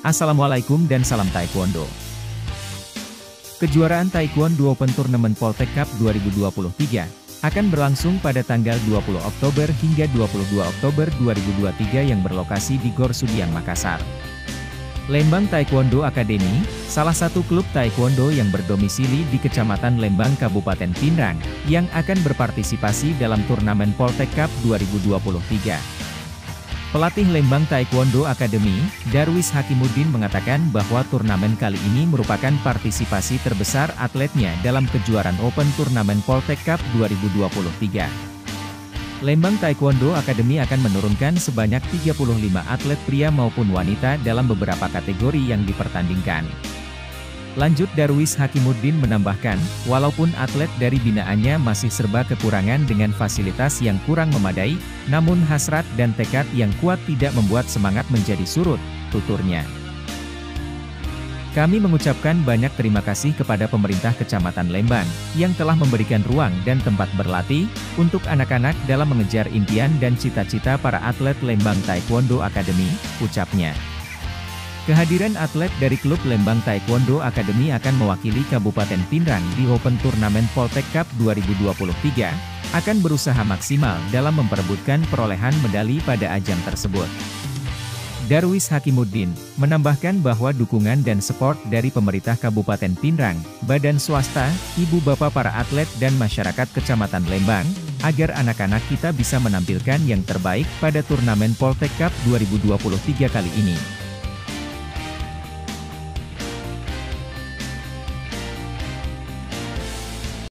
Assalamualaikum dan salam Taekwondo. Kejuaraan Taekwondo Open Tournament Poltek Cup 2023 akan berlangsung pada tanggal 20 Oktober hingga 22 Oktober 2023 yang berlokasi di Gor Sudiang Makassar. Lembang Taekwondo Academy, salah satu klub taekwondo yang berdomisili di Kecamatan Lembang Kabupaten Pinrang, yang akan berpartisipasi dalam turnamen Poltek Cup 2023. Pelatih Lembang Taekwondo Academy, Darwis Hakimuddin mengatakan bahwa turnamen kali ini merupakan partisipasi terbesar atletnya dalam kejuaraan Open Turnamen Poltek Cup 2023. Lembang Taekwondo Academy akan menurunkan sebanyak 35 atlet pria maupun wanita dalam beberapa kategori yang dipertandingkan. Lanjut Darwis Hakimuddin menambahkan, walaupun atlet dari binaannya masih serba kekurangan dengan fasilitas yang kurang memadai, namun hasrat dan tekad yang kuat tidak membuat semangat menjadi surut, tuturnya. Kami mengucapkan banyak terima kasih kepada pemerintah Kecamatan Lembang, yang telah memberikan ruang dan tempat berlatih, untuk anak-anak dalam mengejar impian dan cita-cita para atlet Lembang Taekwondo Academy, ucapnya. Kehadiran atlet dari klub Lembang Taekwondo Academy akan mewakili Kabupaten Pinrang di Open Turnamen Poltek Cup 2023, akan berusaha maksimal dalam memperebutkan perolehan medali pada ajang tersebut. Darwis Hakimuddin, menambahkan bahwa dukungan dan support dari pemerintah Kabupaten Pinrang, badan swasta, ibu bapak para atlet dan masyarakat Kecamatan Lembang, agar anak-anak kita bisa menampilkan yang terbaik pada turnamen Poltek Cup 2023 kali ini.